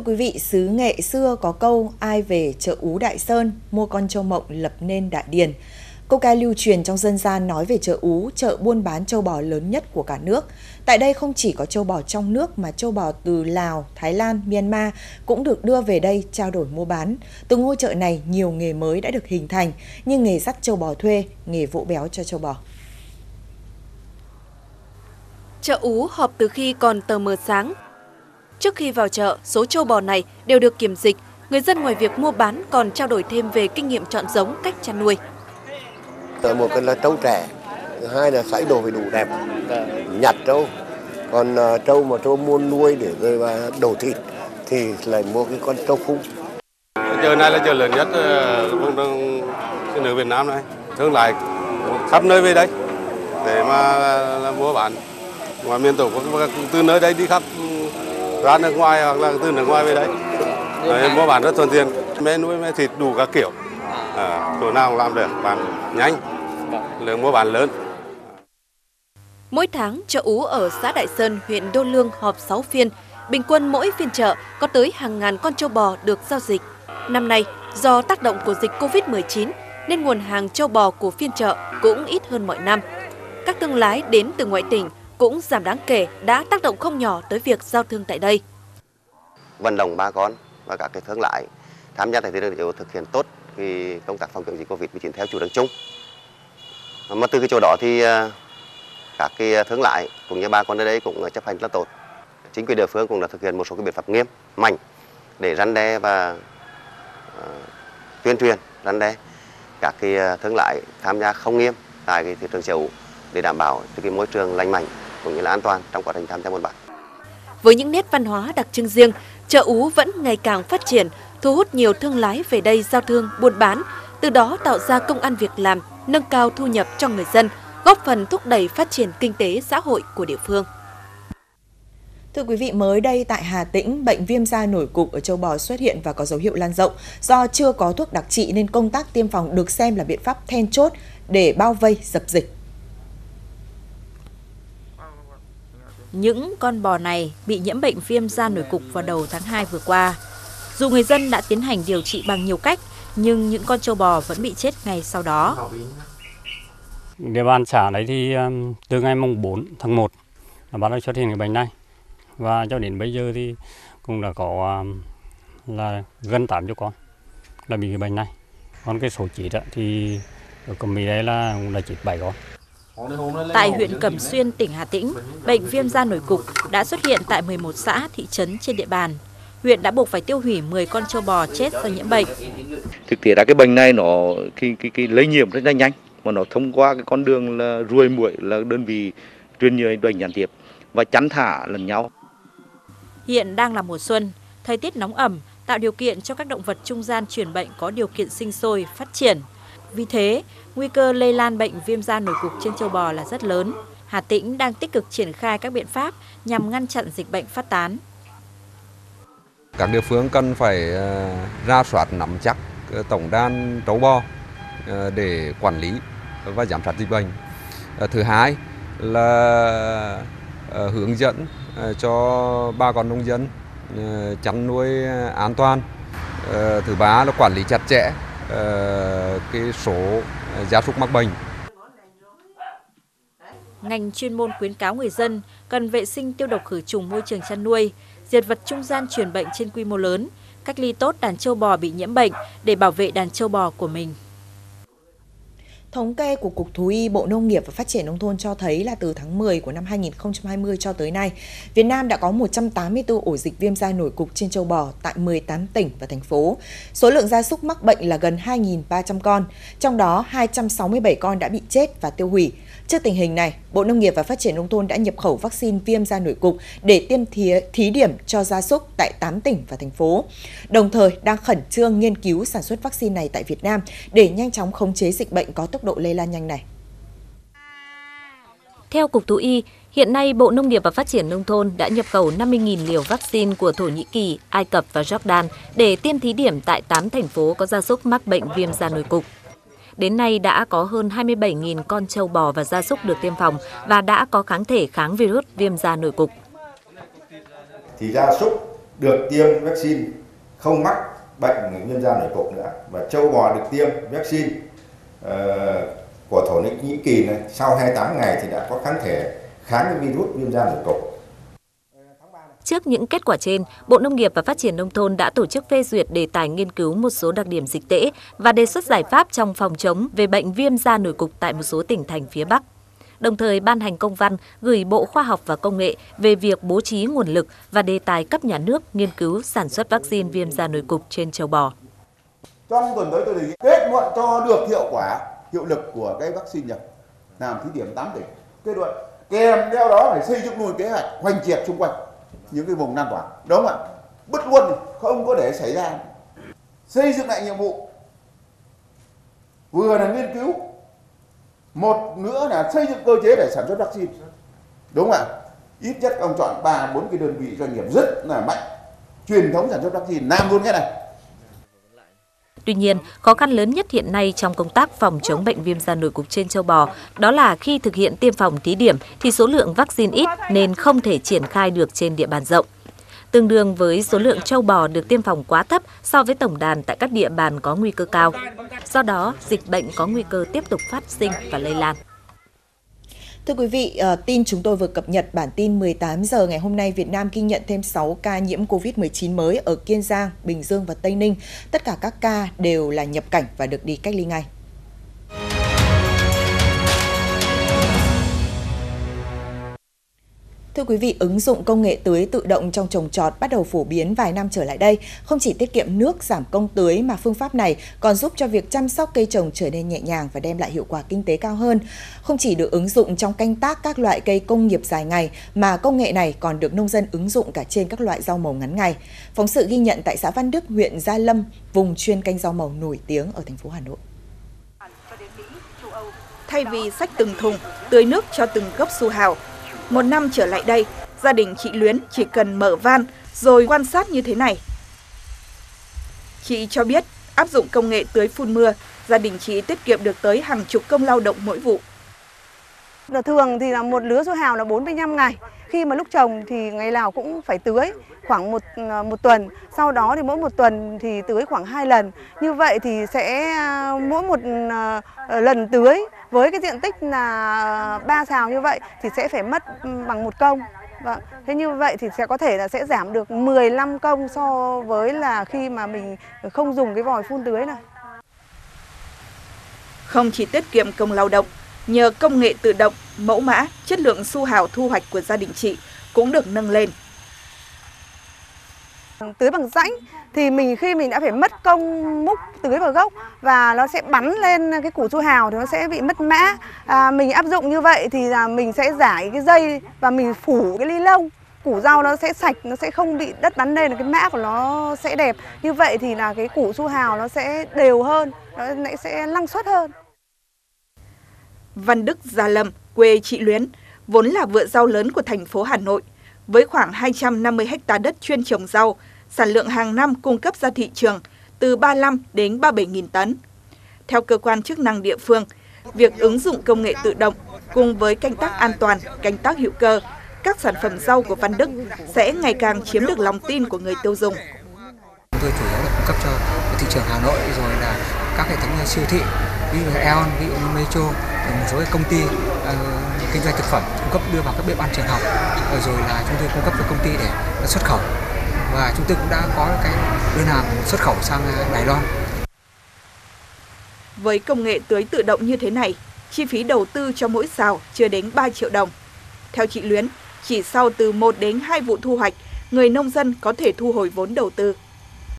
Thưa quý vị, xứ nghệ xưa có câu ai về chợ Ú Đại Sơn, mua con châu mộng lập nên đại điền. Câu ca lưu truyền trong dân gian nói về chợ Ú, chợ buôn bán châu bò lớn nhất của cả nước. Tại đây không chỉ có châu bò trong nước mà châu bò từ Lào, Thái Lan, Myanmar cũng được đưa về đây trao đổi mua bán. Từ ngôi chợ này, nhiều nghề mới đã được hình thành như nghề dắt châu bò thuê, nghề vỗ béo cho châu bò. Chợ Ú họp từ khi còn tờ mờ sáng. Trước khi vào chợ, số châu bò này đều được kiểm dịch. Người dân ngoài việc mua bán còn trao đổi thêm về kinh nghiệm chọn giống, cách chăn nuôi. Một cái là trâu trẻ, hai là sấy đồ phải đủ đẹp, nhặt trâu. Còn uh, trâu mà trâu mua nuôi để rồi mà đổ thịt thì lại mua cái con trâu phung. Chợ này là chợ lớn nhất vùng đông nước Việt Nam này. Thương lại khắp nơi về đây để mà mua bán ngoài miền tổ quốc từ nơi đây đi khắp ra nước ngoài hoặc là từ nước ngoài về đấy. Đấy mua bán rất thuận tiện. Mê nuôi mê thịt đủ các kiểu. À, chỗ nào cũng làm được bán nhanh. Lượng mua bán lớn. Mỗi tháng, chợ Ú ở xã Đại Sơn, huyện Đô Lương họp 6 phiên. Bình quân mỗi phiên chợ có tới hàng ngàn con trâu bò được giao dịch. Năm nay, do tác động của dịch Covid-19 nên nguồn hàng trâu bò của phiên chợ cũng ít hơn mọi năm. Các thương lái đến từ ngoại tỉnh cũng giảm đáng kể đã tác động không nhỏ tới việc giao thương tại đây. Vận động bà con và các cái thương lái tham gia tại thị trường thực hiện tốt cái công tác phòng chống dịch Covid-19 theo chủ trương chung. Mà từ cái chỗ đó thì à, các cái à, thương lái cũng như bà con ở đây cũng chấp hành rất tốt. Chính quyền địa phương cũng đã thực hiện một số cái biện pháp nghiêm mạnh để răn đe và uh, tuyên truyền răn đe các cái thương lái tham gia không nghiêm tại cái thị trường chợ để đảm bảo cái môi trường lành mạnh cũng như là an toàn trong quá trình tham gia buôn bán. Với những nét văn hóa đặc trưng riêng, chợ Ú vẫn ngày càng phát triển, thu hút nhiều thương lái về đây giao thương, buôn bán, từ đó tạo ra công ăn việc làm, nâng cao thu nhập cho người dân, góp phần thúc đẩy phát triển kinh tế xã hội của địa phương. Thưa quý vị, mới đây tại Hà Tĩnh, bệnh viêm da nổi cục ở châu bò xuất hiện và có dấu hiệu lan rộng. Do chưa có thuốc đặc trị nên công tác tiêm phòng được xem là biện pháp then chốt để bao vây dập dịch. Những con bò này bị nhiễm bệnh viêm da nổi cục vào đầu tháng 2 vừa qua. Dù người dân đã tiến hành điều trị bằng nhiều cách, nhưng những con trâu bò vẫn bị chết ngay sau đó. Địa bàn xã đấy thì từ ngày mùng 4 tháng 1 là bắt đầu xuất hiện cái bệnh này. Và cho đến bây giờ thì cũng đã có là gần 80 con là bị cái bệnh này. Còn cái số chết thì ở Cẩm Mỹ đây là cũng đã chết 7 con. Tại huyện Cẩm Xuyên, tỉnh Hà Tĩnh, bệnh viêm da nổi cục đã xuất hiện tại 11 xã, thị trấn trên địa bàn. Huyện đã buộc phải tiêu hủy 10 con trâu bò chết do nhiễm bệnh. Thực tế ra cái bệnh này nó cái, cái, cái lây nhiễm rất là nhanh mà nó thông qua cái con đường là ruồi muỗi là đơn vị truyền nhiễm bệnh gián tiếp và chắn thả lẫn nhau. Hiện đang là mùa xuân, thời tiết nóng ẩm tạo điều kiện cho các động vật trung gian truyền bệnh có điều kiện sinh sôi, phát triển. Vì thế, nguy cơ lây lan bệnh viêm da nổi cục trên châu bò là rất lớn. Hà Tĩnh đang tích cực triển khai các biện pháp nhằm ngăn chặn dịch bệnh phát tán. Các địa phương cần phải ờ, ra soát nắm chắc ờ, tổng đàn trâu bò ờ, để quản lý và giám sát dịch bệnh. Thứ hai là hướng dẫn cho bà con nông dân chăn nuôi an toàn. Thứ ba là quản lý chặt chẽ Ờ, cái số ờ, gia súc mắc bệnh. Ngành chuyên môn khuyến cáo người dân cần vệ sinh tiêu độc khử trùng môi trường chăn nuôi, diệt vật trung gian truyền bệnh trên quy mô lớn, cách ly tốt đàn châu bò bị nhiễm bệnh để bảo vệ đàn châu bò của mình. Thống kê của Cục Thú y Bộ Nông nghiệp và Phát triển Nông thôn cho thấy là từ tháng 10 của năm 2020 cho tới nay, Việt Nam đã có 184 ổ dịch viêm da nổi cục trên châu bò tại 18 tỉnh và thành phố. Số lượng gia súc mắc bệnh là gần 2.300 con, trong đó 267 con đã bị chết và tiêu hủy. Trước tình hình này, Bộ Nông nghiệp và Phát triển Nông thôn đã nhập khẩu vaccine viêm da nổi cục để tiêm thí, thí điểm cho gia súc tại 8 tỉnh và thành phố. Đồng thời đang khẩn trương nghiên cứu sản xuất vaccine này tại Việt Nam để nhanh chóng khống chế dịch bệnh có tốc độ lây lan nhanh này. Theo Cục Thú y, hiện nay Bộ Nông nghiệp và Phát triển Nông thôn đã nhập khẩu 50.000 liều vaccine của Thổ Nhĩ Kỳ, Ai Cập và Jordan để tiêm thí điểm tại 8 thành phố có gia súc mắc bệnh viêm da nổi cục. Đến nay đã có hơn 27.000 con trâu bò và gia súc được tiêm phòng và đã có kháng thể kháng virus viêm da nổi cục. Thì gia súc được tiêm vaccine không mắc bệnh viêm da nổi cục nữa và châu bò được tiêm vaccine Ờ, của Thổ Nhĩ Kỳ này sau 28 ngày thì đã có kháng thể kháng với virus viêm da nổi cục. Trước những kết quả trên, Bộ Nông nghiệp và Phát triển Nông thôn đã tổ chức phê duyệt đề tài nghiên cứu một số đặc điểm dịch tễ và đề xuất giải pháp trong phòng chống về bệnh viêm da nổi cục tại một số tỉnh thành phía Bắc. Đồng thời ban hành công văn gửi Bộ Khoa học và Công nghệ về việc bố trí nguồn lực và đề tài cấp nhà nước nghiên cứu sản xuất vaccine viêm da nổi cục trên châu bò. Trong tuần tới tôi đề nghị kết luận cho được hiệu quả, hiệu lực của cái vaccine nhập làm thí điểm 8 tỉnh. Kết luận kèm theo đó phải xây dựng luôn kế hoạch hoành triệt xung quanh những cái vùng lan tỏa. Đúng không ạ? Bứt luôn không có để xảy ra. Xây dựng lại nhiệm vụ. Vừa là nghiên cứu một nữa là xây dựng cơ chế để sản xuất vaccine. Đúng không ạ? Ít nhất ông chọn ba bốn cái đơn vị doanh nghiệp rất là mạnh truyền thống sản xuất vaccine. Làm luôn cái này. Tuy nhiên, khó khăn lớn nhất hiện nay trong công tác phòng chống bệnh viêm da nổi cục trên châu bò đó là khi thực hiện tiêm phòng thí điểm thì số lượng vaccine ít nên không thể triển khai được trên địa bàn rộng. Tương đương với số lượng châu bò được tiêm phòng quá thấp so với tổng đàn tại các địa bàn có nguy cơ cao. Do đó, dịch bệnh có nguy cơ tiếp tục phát sinh và lây lan. Thưa quý vị, ờ, tin chúng tôi vừa cập nhật bản tin 18 giờ ngày hôm nay Việt Nam ghi nhận thêm 6 ca nhiễm COVID-19 mới ở Kiên Giang, Bình Dương và Tây Ninh. Tất cả các ca đều là nhập cảnh và được đi cách ly ngay. Thưa quý vị, ứng dụng công nghệ tưới tự động trong trồng trọt bắt đầu phổ biến vài năm trở lại đây. Không chỉ tiết kiệm nước, giảm công tưới mà phương pháp này còn giúp cho việc chăm sóc cây trồng trở nên nhẹ nhàng và đem lại hiệu quả kinh tế cao hơn. Không chỉ được ứng dụng trong canh tác các loại cây công nghiệp dài ngày mà công nghệ này còn được nông dân ứng dụng cả trên các loại rau màu ngắn ngày. Phóng sự ghi nhận tại xã Văn Đức, huyện Gia Lâm, vùng chuyên canh rau màu nổi tiếng ở thành phố Hà Nội. Thay vì sách từng thùng, tưới nước cho từng gốc su hào, một năm trở lại đây, gia đình chị Luyến chỉ cần mở van rồi quan sát như thế này. Chị cho biết áp dụng công nghệ tưới phun mưa, gia đình chị tiết kiệm được tới hàng chục công lao động mỗi vụ. Thường thì là một lứa rau hào là 45 ngày. Khi mà lúc trồng thì ngày nào cũng phải tưới khoảng một ờ, một tuần. Sau đó thì mỗi một tuần thì tưới khoảng hai lần. Như vậy thì sẽ ờ, mỗi một ờ, lần tưới với cái diện tích là ba xào như vậy thì sẽ phải mất ừ, bằng một công. Vâng. Thế như vậy thì sẽ có thể là sẽ giảm được 15 công so với là khi mà mình không dùng cái vòi phun tưới này. Không chỉ tiết kiệm công lao động, nhờ công nghệ tự động, mẫu mã, chất lượng su hào thu hoạch của gia đình chị cũng được nâng lên. Tưới bằng rãnh thì mình khi mình đã phải mất công múc tưới vào gốc và nó sẽ bắn lên cái củ su hào thì nó sẽ bị mất mã. À, mình áp dụng như vậy thì là mình sẽ giải cái dây và mình phủ cái ly lông củ rau nó sẽ sạch nó sẽ không bị đất bắn lên cái mã của nó sẽ đẹp như vậy thì là cái củ su hào nó sẽ đều hơn nó sẽ năng suất hơn Văn Đức Gia Lâm, quê chị Luyến, vốn là vựa rau lớn của thành phố Hà Nội, với khoảng 250 ha đất chuyên trồng rau, sản lượng hàng năm cung cấp ra thị trường từ 35 đến 37 nghìn tấn. Theo cơ quan chức năng địa phương, việc ứng dụng công nghệ tự động cùng với canh tác an toàn, canh tác hữu cơ, các sản phẩm rau của Văn Đức sẽ ngày càng chiếm được lòng tin của người tiêu dùng. Chúng tôi chủ yếu là cung cấp cho thị trường Hà Nội rồi là các hệ thống siêu thị, ví dụ Eon, ví dụ Metro, của một số công ty uh, kinh doanh thực phẩm cung cấp đưa vào các bếp ăn trường học, ờ, rồi là chúng tôi cung cấp cho công ty để xuất khẩu và chúng tôi cũng đã có cái đơn hàng xuất khẩu sang ờ, Đài Loan. Với công nghệ tưới tự động như thế này, chi phí đầu tư cho mỗi xào chưa đến 3 triệu đồng. Theo chị Luyến, chỉ sau từ 1 đến 2 vụ thu hoạch, người nông dân có thể thu hồi vốn đầu tư.